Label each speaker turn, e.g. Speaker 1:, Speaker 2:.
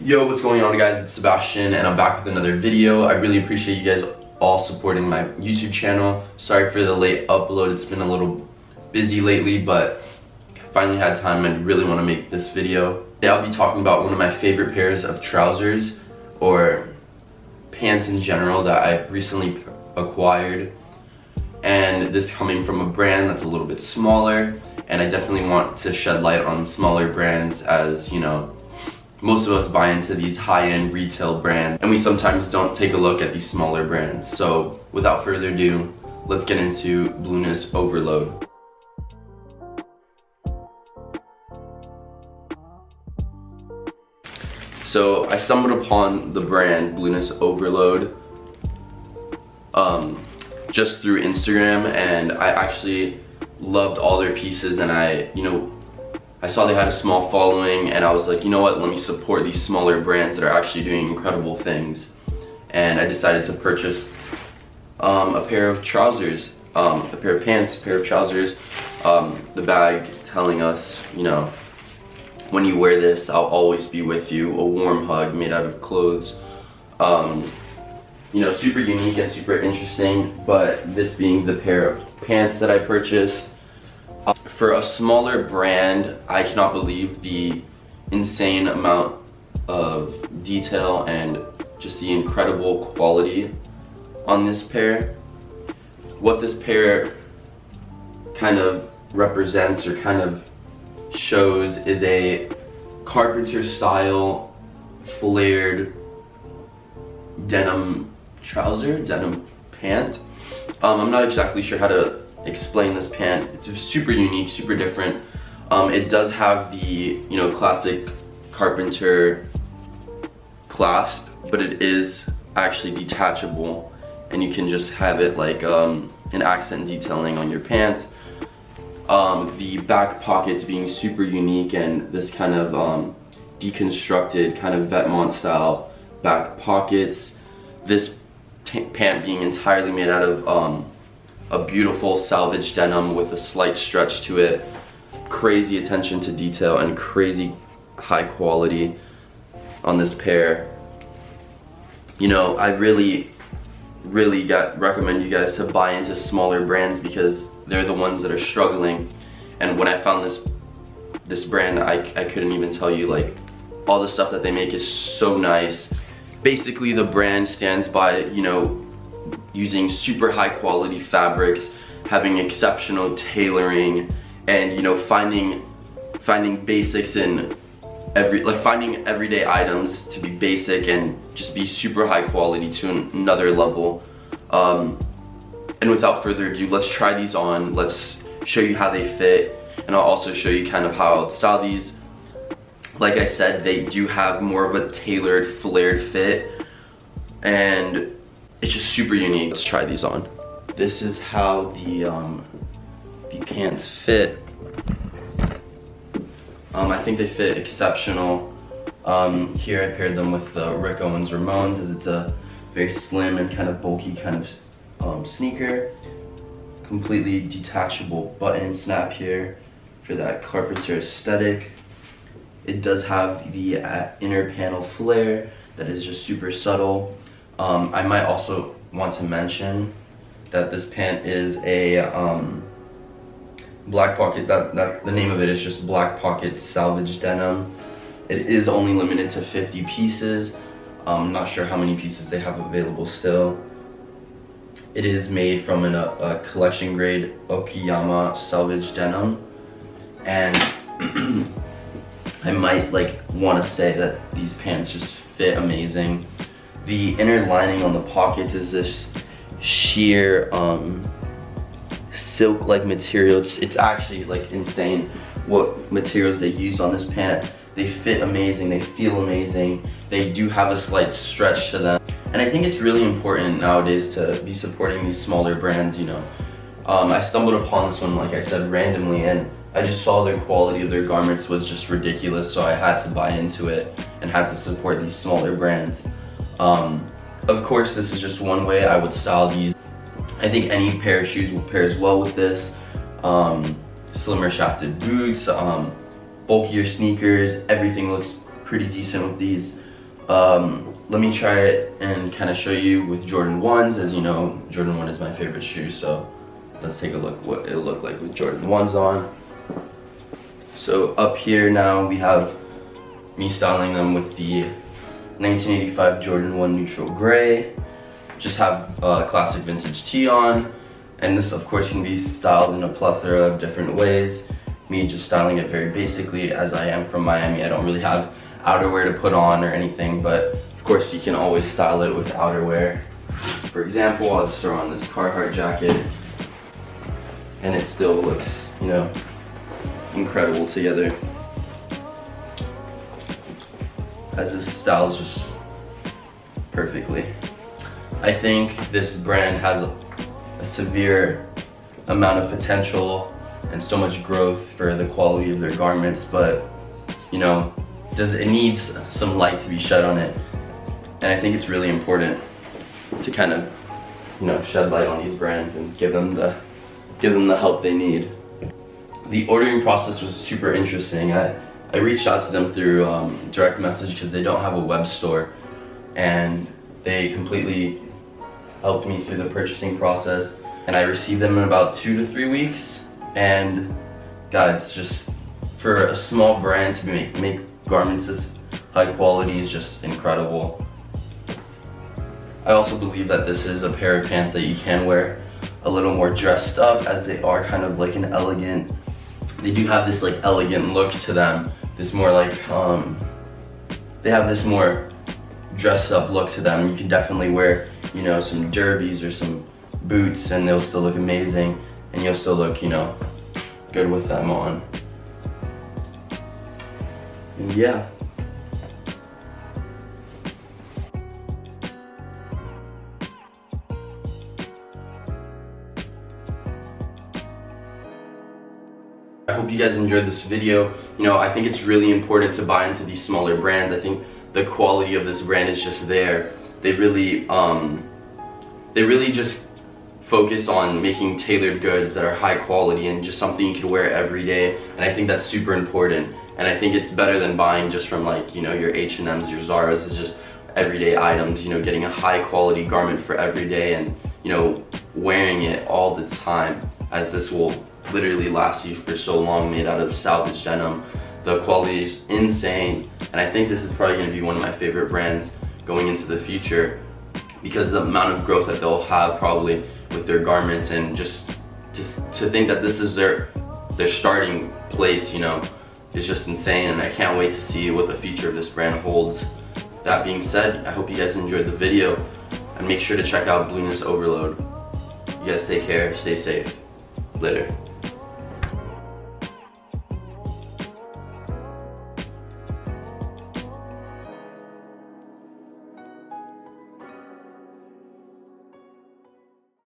Speaker 1: Yo, what's going on guys? It's Sebastian and I'm back with another video. I really appreciate you guys all supporting my YouTube channel. Sorry for the late upload. It's been a little busy lately, but finally had time and really want to make this video. Today I'll be talking about one of my favorite pairs of trousers or pants in general that I've recently acquired. And this coming from a brand that's a little bit smaller and I definitely want to shed light on smaller brands as, you know, most of us buy into these high-end retail brands and we sometimes don't take a look at these smaller brands. So without further ado, let's get into Blueness Overload. So I stumbled upon the brand Blueness Overload um, just through Instagram and I actually loved all their pieces and I, you know, I saw they had a small following and I was like, you know what, let me support these smaller brands that are actually doing incredible things. And I decided to purchase um, a pair of trousers, um, a pair of pants, a pair of trousers, um, the bag telling us, you know, when you wear this, I'll always be with you, a warm hug made out of clothes. Um, you know, super unique and super interesting, but this being the pair of pants that I purchased, for a smaller brand, I cannot believe the insane amount of detail and just the incredible quality on this pair. What this pair kind of represents or kind of shows is a carpenter style flared denim trouser, denim pant. Um, I'm not exactly sure how to explain this pant. It's super unique, super different. Um, it does have the, you know, classic carpenter clasp, but it is actually detachable and you can just have it like um, an accent detailing on your pant. Um, the back pockets being super unique and this kind of um, deconstructed kind of Vetements style back pockets. This pant being entirely made out of um, a beautiful salvage denim with a slight stretch to it, crazy attention to detail and crazy high quality on this pair. You know, I really, really got recommend you guys to buy into smaller brands because they're the ones that are struggling. And when I found this this brand, I, I couldn't even tell you like all the stuff that they make is so nice. Basically the brand stands by, you know, using super high quality fabrics, having exceptional tailoring, and you know, finding finding basics in every like finding everyday items to be basic and just be super high quality to another level. Um, and without further ado, let's try these on. Let's show you how they fit, and I'll also show you kind of how I'll style these. Like I said, they do have more of a tailored, flared fit, and it's just super unique. Let's try these on. This is how the, um, the pants fit. Um, I think they fit exceptional. Um, here I paired them with the Rick Owens Ramones as it's a very slim and kind of bulky kind of um, sneaker. Completely detachable button snap here for that carpenter aesthetic. It does have the uh, inner panel flare that is just super subtle. Um, I might also want to mention that this pant is a um, black pocket, that, that the name of it is just black pocket salvage denim. It is only limited to 50 pieces. I'm not sure how many pieces they have available still. It is made from an, a, a collection grade Okayama salvage denim. And I might like want to say that these pants just fit amazing. The inner lining on the pockets is this sheer um, silk-like material. It's, it's actually like insane what materials they used on this pant. They fit amazing, they feel amazing. They do have a slight stretch to them. And I think it's really important nowadays to be supporting these smaller brands, you know. Um, I stumbled upon this one, like I said, randomly, and I just saw the quality of their garments was just ridiculous, so I had to buy into it and had to support these smaller brands. Um, of course, this is just one way I would style these. I think any pair of shoes pairs well with this. Um, slimmer shafted boots, um, bulkier sneakers, everything looks pretty decent with these. Um, let me try it and kind of show you with Jordan 1s. As you know, Jordan 1 is my favorite shoe, so let's take a look what it'll look like with Jordan 1s on. So up here now we have me styling them with the 1985 Jordan 1 Neutral Gray. Just have a classic vintage tee on. And this of course can be styled in a plethora of different ways. Me just styling it very basically as I am from Miami. I don't really have outerwear to put on or anything, but of course you can always style it with outerwear. For example, I'll just throw on this Carhartt jacket and it still looks, you know, incredible together. As this styles just perfectly. I think this brand has a, a severe amount of potential and so much growth for the quality of their garments, but you know, does it needs some light to be shed on it. And I think it's really important to kind of, you know, shed light on these brands and give them the give them the help they need. The ordering process was super interesting. I, I reached out to them through um, direct message because they don't have a web store and they completely helped me through the purchasing process and I received them in about two to three weeks and guys just for a small brand to make, make garments this high quality is just incredible. I also believe that this is a pair of pants that you can wear a little more dressed up as they are kind of like an elegant, they do have this like elegant look to them. This more like, um, they have this more dressed up look to them. You can definitely wear, you know, some derbies or some boots and they'll still look amazing and you'll still look, you know, good with them on. And yeah. I hope you guys enjoyed this video. You know, I think it's really important to buy into these smaller brands. I think the quality of this brand is just there. They really, um, they really just focus on making tailored goods that are high quality and just something you can wear every day. And I think that's super important. And I think it's better than buying just from like, you know, your H&M's, your Zara's. It's just everyday items, you know, getting a high quality garment for every day and, you know, wearing it all the time as this will literally last you for so long made out of salvage denim. The quality is insane and I think this is probably going to be one of my favorite brands going into the future because the amount of growth that they'll have probably with their garments and just just to think that this is their their starting place, you know, is just insane and I can't wait to see what the future of this brand holds. That being said, I hope you guys enjoyed the video and make sure to check out Blueness Overload. You guys take care, stay safe. Later.